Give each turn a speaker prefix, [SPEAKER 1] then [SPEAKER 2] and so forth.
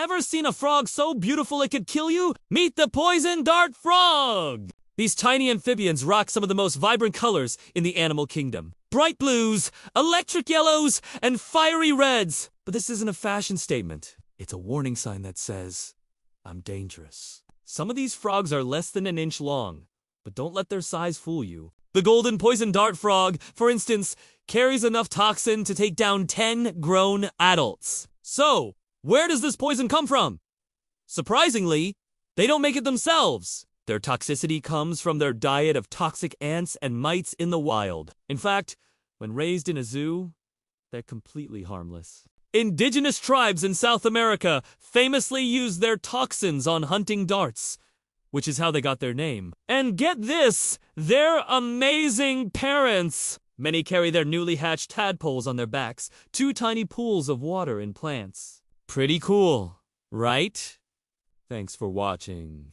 [SPEAKER 1] Ever seen a frog so beautiful it could kill you? Meet the poison dart frog! These tiny amphibians rock some of the most vibrant colors in the animal kingdom. Bright blues, electric yellows, and fiery reds. But this isn't a fashion statement. It's a warning sign that says, I'm dangerous. Some of these frogs are less than an inch long, but don't let their size fool you. The golden poison dart frog, for instance, carries enough toxin to take down 10 grown adults. So, where does this poison come from? Surprisingly, they don't make it themselves. Their toxicity comes from their diet of toxic ants and mites in the wild. In fact, when raised in a zoo, they're completely harmless. Indigenous tribes in South America famously use their toxins on hunting darts, which is how they got their name. And get this, they're amazing parents. Many carry their newly hatched tadpoles on their backs, to tiny pools of water in plants. Pretty cool, right? Thanks for watching.